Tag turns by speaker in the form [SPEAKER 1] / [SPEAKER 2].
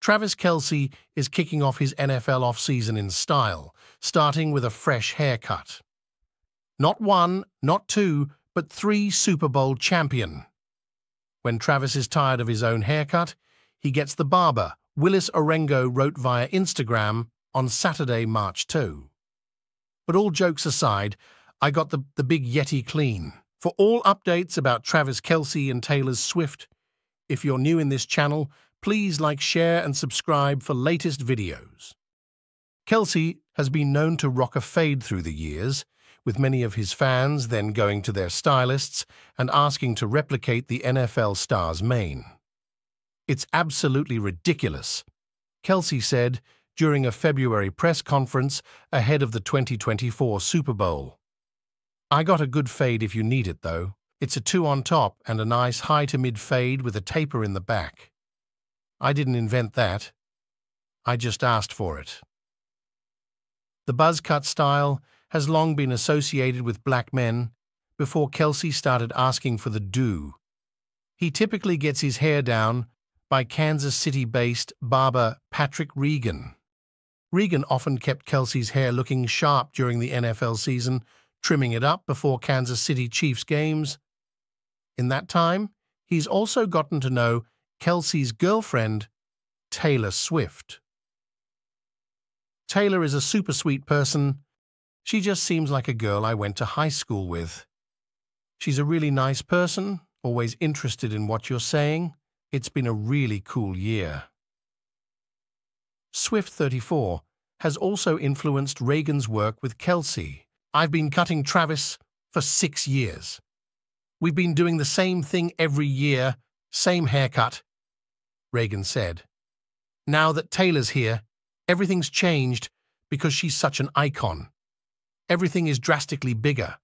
[SPEAKER 1] Travis Kelce is kicking off his NFL offseason in style, starting with a fresh haircut. Not one, not two, but three Super Bowl champion. When Travis is tired of his own haircut, he gets the barber, Willis Orengo wrote via Instagram on Saturday, March 2. But all jokes aside, I got the, the big Yeti clean. For all updates about Travis Kelce and Taylor Swift, if you're new in this channel, please like, share and subscribe for latest videos. Kelce has been known to rock a fade through the years, with many of his fans then going to their stylists and asking to replicate the NFL star's mane. It's absolutely ridiculous, Kelce said during a February press conference ahead of the 2024 Super Bowl. I got a good fade if you need it, though. It's a two on top and a nice high to mid fade with a taper in the back. I didn't invent that. I just asked for it. The buzz cut style has long been associated with black men before Kelce started asking for the do. He typically gets his hair down by Kansas City-based barber Patrick Regan. Regan often kept Kelce's hair looking sharp during the NFL season, trimming it up before Kansas City Chiefs games. In that time, he's also gotten to know Kelce's girlfriend, Taylor Swift. Taylor is a super sweet person. She just seems like a girl I went to high school with. She's a really nice person, always interested in what you're saying. It's been a really cool year. Swift 34 has also influenced Reagan's work with Kelce. I've been cutting Travis for six years. We've been doing the same thing every year, same haircut, Regan said. Now that Taylor's here, everything's changed because she's such an icon. Everything is drastically bigger.